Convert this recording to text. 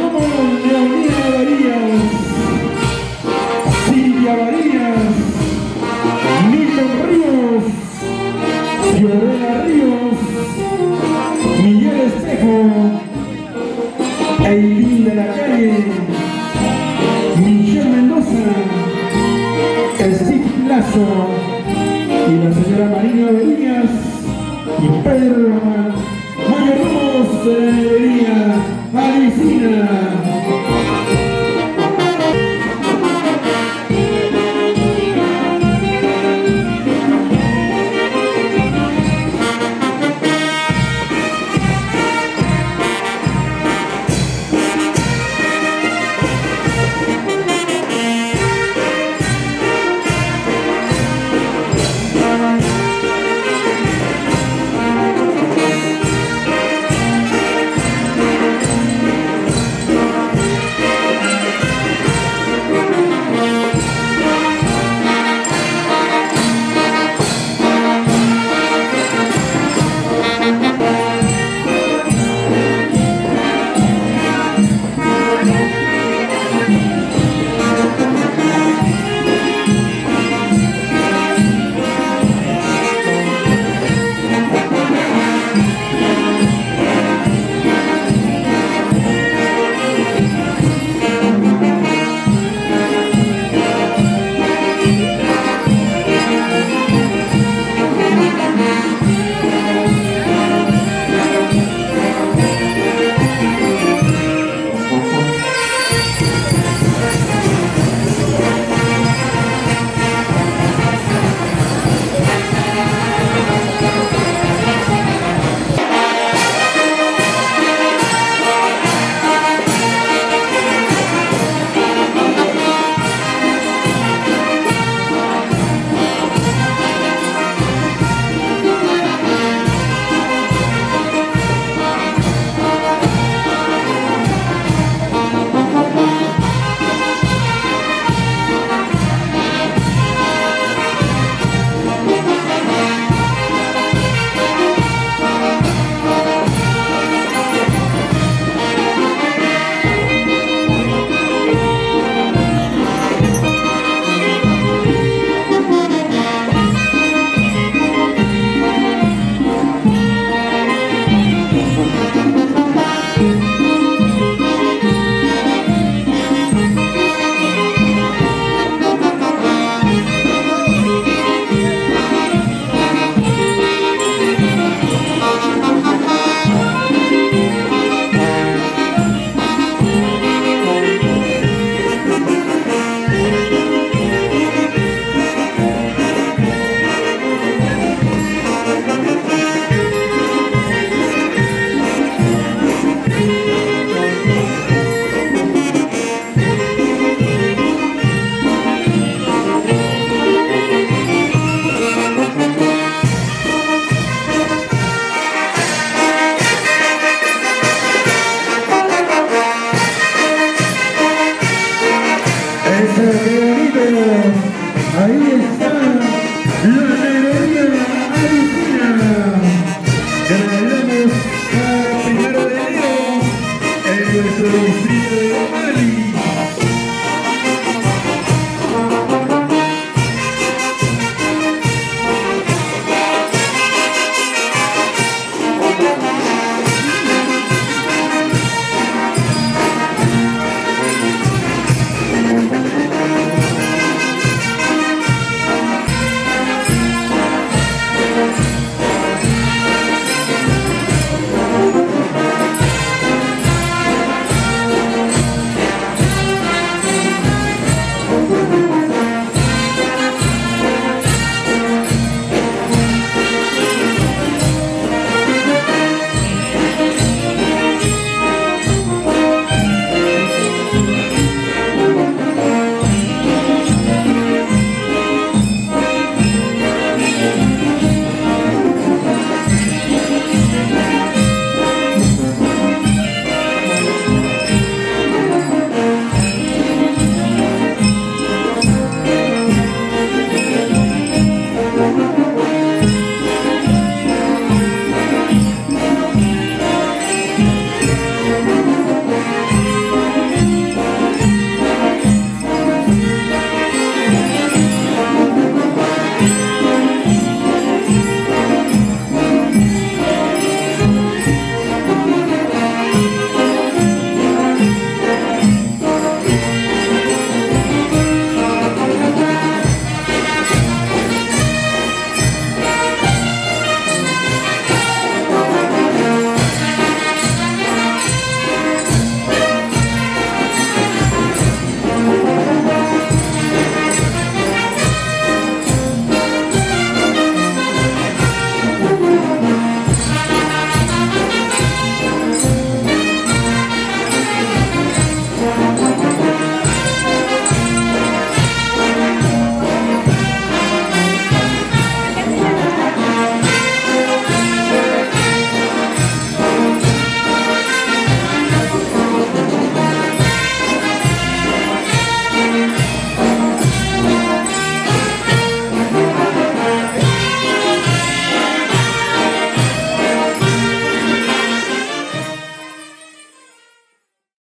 ¿cómo Leonina Varías? Silvia Varías, Milton Ríos, Fiorella Ríos, Miguel Espejo, Eileen de la Calle, Michelle Mendoza, Steve Lazo y la señora Marina Verías y Pedro Mario Ramos de Alicinha. Aí